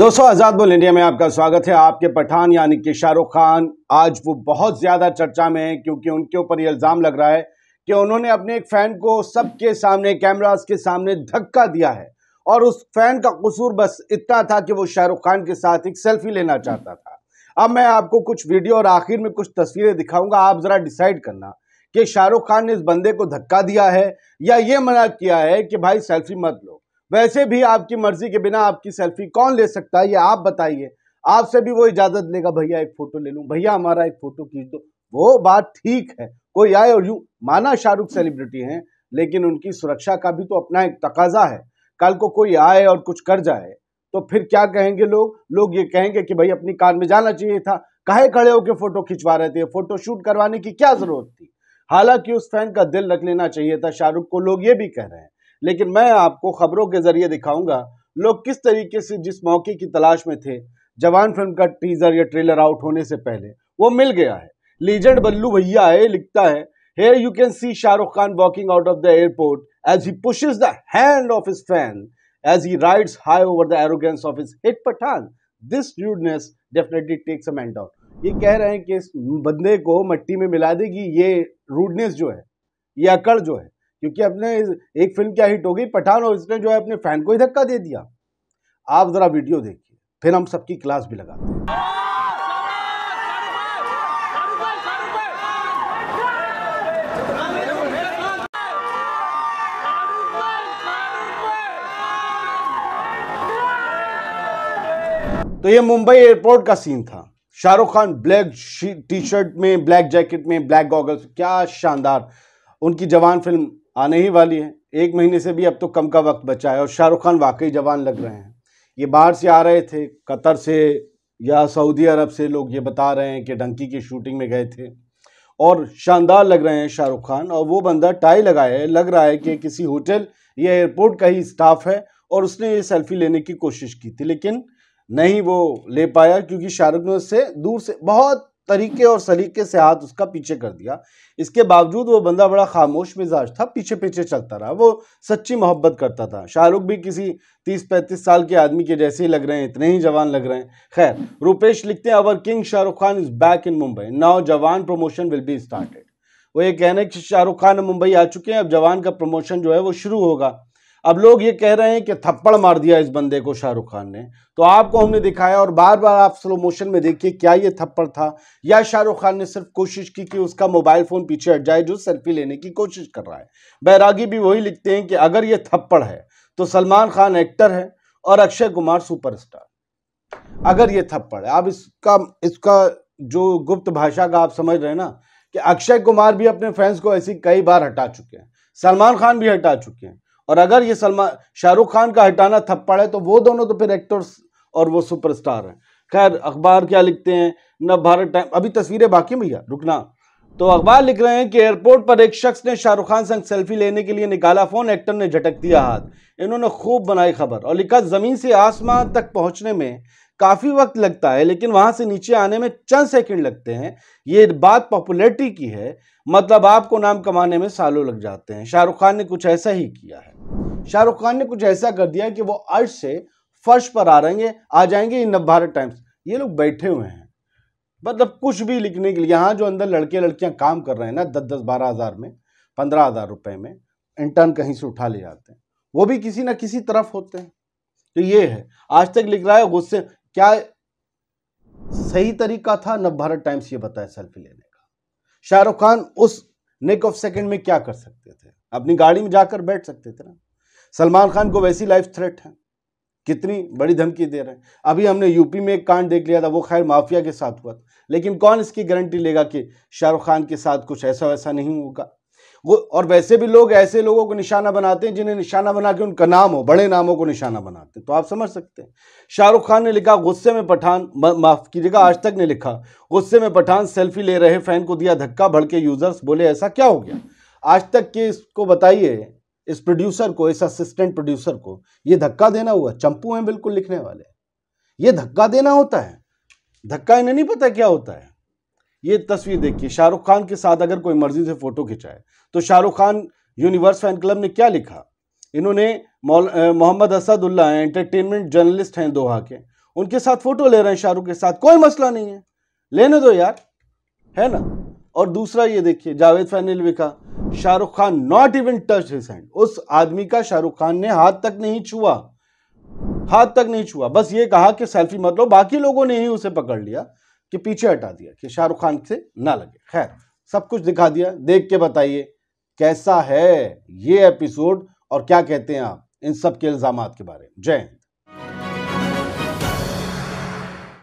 दोस्तों, आज़ाद बोल इंडिया में आपका स्वागत है। आपके पठान, यानी कि शाहरुख खान, आज वो बहुत ज़्यादा चर्चा में है, क्योंकि उनके ऊपर ये इल्ज़ाम लग रहा है कि उन्होंने अपने एक फ़ैन को सबके सामने, कैमरास के सामने धक्का दिया है। और उस फ़ैन का कसूर बस इतना था कि वो शाहरुख खान के साथ एक सेल्फी लेना चाहता था। अब मैं आपको कुछ वीडियो और आखिर में कुछ तस्वीरें दिखाऊँगा। आप जरा डिसाइड करना कि शाहरुख खान ने इस बंदे को धक्का दिया है या ये मना किया है कि भाई सेल्फी मत लो। वैसे भी आपकी मर्ज़ी के बिना आपकी सेल्फी कौन ले सकता है, ये आप बताइए। आपसे भी वो इजाज़त लेगा, भैया, एक फ़ोटो ले लूँ। भैया, हमारा एक फ़ोटो खींच दो। वो बात ठीक है, कोई आए और यूँ माना शाहरुख सेलिब्रिटी हैं, लेकिन उनकी सुरक्षा का भी तो अपना एक तकाजा है। कल को कोई आए और कुछ कर जाए तो फिर क्या कहेंगे लोग? लोग ये कहेंगे कि भाई अपनी कार में जाना चाहिए था। कहे खड़े होकर फ़ोटो खिंचवा रहे थे? फ़ोटो शूट करवाने की क्या ज़रूरत थी? हालाँकि उस फ़ैन का दिल रख लेना चाहिए था, शाहरुख को लोग ये भी कह रहे हैं। लेकिन मैं आपको खबरों के ज़रिए दिखाऊँगा, लोग किस तरीके से जिस मौके की तलाश में थे, जवान फ़िल्म का टीजर या ट्रेलर आउट होने से पहले, वो मिल गया है। लीजेंड बल्लू भैया है, लिखता है here you can see Shahrukh Khan walking out of the airport as he pushes the hand of his fan as he rides high over the arrogance hit Pathaan this rudeness definitely takes a mind out ये कह रहे हैं कि इस बंदे को मट्टी में मिला देगी, ये रूडनेस जो है, ये अकड़ जो है। क्योंकि अपने एक फ़िल्म क्या हिट हो गई पठान और इसने जो है अपने फ़ैन को ही धक्का दे दिया। आप जरा वीडियो देखिए, फिर हम सबकी क्लास भी लगाते हैं। तो ये मुंबई एयरपोर्ट का सीन था। Shahrukh Khan black T shirt में, ब्लैक जैकेट में, ब्लैक गॉगल्स, क्या शानदार। उनकी जवान फ़िल्म आने ही वाली है। एक महीने से भी अब तो कम का वक्त बचा है और शाहरुख खान वाकई जवान लग रहे हैं। ये बाहर से आ रहे थे, कतर से या सऊदी अरब से लोग ये बता रहे हैं कि डंकी की शूटिंग में गए थे। और शानदार लग रहे हैं शाहरुख खान और वो बंदा टाई लगाए है लग रहा है कि किसी होटल या एयरपोर्ट का ही स्टाफ है और उसने ये सेल्फी लेने की कोशिश की थी। लेकिन नहीं वो ले पाया क्योंकि शाहरुख ने उससे दूर से बहुत तरीके और सलीके से हाथ उसका पीछे कर दिया। इसके बावजूद वो बंदा बड़ा खामोश मिजाज था, पीछे पीछे चलता रहा। वो सच्ची मोहब्बत करता था। शाहरुख भी किसी तीस पैंतीस साल के आदमी के जैसे ही लग रहे हैं, इतने ही जवान लग रहे हैं। खैर, रुपेश लिखते हैं, our king Shahrukh Khan is back in Mumbai. Now Jawan promotion will be started. वो ये कहने कि शाहरुख खान मुंबई आ चुके हैं, अब जवान का प्रमोशन जो है वो शुरू होगा। अब लोग ये कह रहे हैं कि थप्पड़ मार दिया इस बंदे को शाहरुख खान ने। तो आपको हमने दिखाया और बार बार आप स्लो मोशन में देखिए क्या ये थप्पड़ था। या शाहरुख खान ने सिर्फ़ कोशिश की कि उसका मोबाइल फ़ोन पीछे हट जाए, जो सेल्फी लेने की कोशिश कर रहा है। बैरागी भी वही लिखते हैं कि अगर ये थप्पड़ है तो सलमान खान एक्टर है और अक्षय कुमार सुपरस्टार अगर ये थप्पड़ है, आप इसका इसका जो गुप्त भाषा का आप समझ रहे हैं ना, कि अक्षय कुमार भी अपने फैंस को ऐसी कई बार हटा चुके हैं। सलमान खान भी हटा चुके हैं। और अगर ये सलमान, शाहरुख खान का हटाना थप्पड़ है तो वो दोनों तो फिर एक्टर्स और वो सुपरस्टार हैं। खैर, अखबार क्या लिखते हैं? न भारत टाइम, अभी तस्वीरें बाकी भैया, रुकना। तो अखबार लिख रहे हैं कि एयरपोर्ट पर एक शख्स ने शाहरुख खान संग सेल्फी लेने के लिए निकाला फ़ोन एक्टर ने झटक दिया हाथ। इन्होंने खूब बनाई खबर और लिखा, ज़मीन से आसमान तक पहुँचने में काफ़ी वक्त लगता है, लेकिन वहाँ से नीचे आने में चंद सेकंड लगते हैं। ये बात पॉपुलरिटी की है मतलब आपको नाम कमाने में सालों लग जाते हैं। शाहरुख खान ने कुछ ऐसा ही किया है। शाहरुख खान ने कुछ ऐसा कर दिया कि वो अर्श से फर्श पर आ रहेंगे, आ जाएँगे इन भारत टाइम्स। ये लोग बैठे हुए हैं। मतलब कुछ भी लिखने के लिए, यहाँ जो अंदर लड़के लड़कियाँ काम कर रहे हैं ना दस दस बारह हज़ार में, पंद्रह हज़ार रुपए में इंटर्न कहीं से उठा ले जाते हैं। वो भी किसी ना किसी तरफ़ होते हैं। तो ये है। आज तक लिख रहा है, गुस्से क्या सही तरीका था नव भारत टाइम्स ये बताया सेल्फी लेने का? शाहरुख खान उस नेक ऑफ़ सेकंड में क्या कर सकते थे? अपनी गाड़ी में जाकर बैठ सकते थे ना? सलमान खान को वैसी लाइफ थ्रेट है। कितनी बड़ी धमकी दे रहे हैं। अभी हमने यूपी में एक कांड देख लिया था, वो खैर माफिया के साथ हुआ था। लेकिन कौन इसकी गारंटी लेगा कि शाहरुख खान के साथ कुछ ऐसा वैसा नहीं होगा? वो और वैसे भी लोग ऐसे लोगों को निशाना बनाते हैं जिन्हें निशाना बना के उनका नाम हो, बड़े नामों को निशाना बनाते हैं। तो आप समझ सकते हैं। शाहरुख खान ने लिखा, गुस्से में पठान माफ़ कीजिएगा, आज तक ने लिखा, गुस्से में पठान सेल्फी ले रहे, फ़ैन को दिया धक्का, भड़के यूज़र्स, बोले, ऐसा क्या हो गया? आज तक के इसको बताइए, इस प्रोड्यूसर को, इस असिस्टेंट प्रोड्यूसर को, ये धक्का देना हुआ, चंपू हैं बिल्कुल लिखने वाले। ये धक्का देना होता है। धक्का इन्हें नहीं पता क्या होता है। ये तस्वीर देखिए, शाहरुख खान के साथ अगर कोई मर्ज़ी से फ़ोटो खिंचाए तो Shahrukh Khan universe fan club ने क्या लिखा? इन्होंने मोहम्मद असदुल्ला हैं एंटरटेनमेंट जर्नलिस्ट हैं दोहा के। उनके साथ फ़ोटो ले रहे हैं शाहरुख के साथ, कोई मसला नहीं है। लेने दो यार, है ना? और दूसरा ये देखिए, जावेद फ़ैन ने लिखा Shahrukh Khan not even touch his hand उस आदमी का शाहरुख खान ने हाथ तक नहीं छुआ। हाथ तक नहीं छुआ। बस ये कहा कि सेल्फी मत लो, बाकी लोगों ने ही उसे पकड़ लिया। कि पीछे हटा दिया कि शाहरुख खान से ना लगे। खैर, सब कुछ दिखा दिया। देख के बताइए, कैसा है ये एपिसोड और क्या कहते हैं आप इन सब के इल्ज़ाम के बारे में? जय हिंद।